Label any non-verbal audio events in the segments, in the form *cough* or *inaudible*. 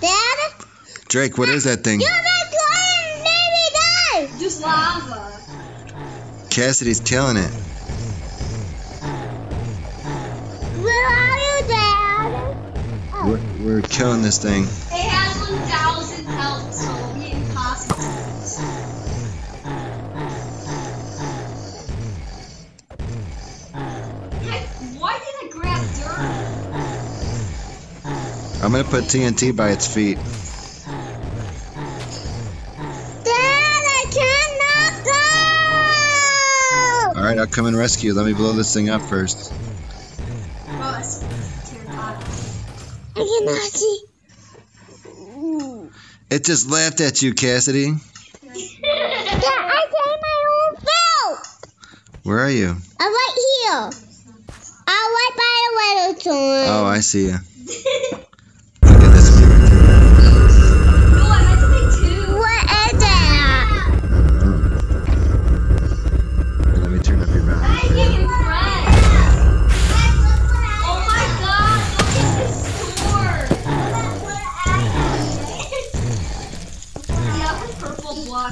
Dad? Drake, what is that thing? You're not going maybe die! Just lava. Cassidy's killing it. Where are you, Dad? Oh. We're, we're killing this thing. It has 1,000 health, so it'll be impossible. Heck, Why did I grab dirt? I'm gonna put TNT by its feet. Dad, I cannot go! All right, I'll come and rescue. you. Let me blow this thing up first. I cannot see. It just laughed at you, Cassidy. *laughs* Dad, I found my own belt! Where are you? I'm right here. I'm right by the storm. Oh, I see you.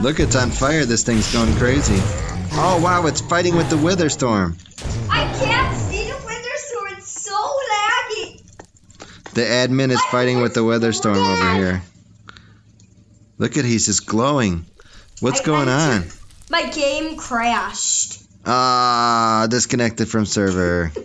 Look, it's on fire. This thing's going crazy. Oh, wow, it's fighting with the wither storm. I can't see the winter store. It's so laggy. The admin is fighting with the wither storm over here. Look at he's just glowing. What's I going on? My game crashed. Ah, disconnected from server. *laughs*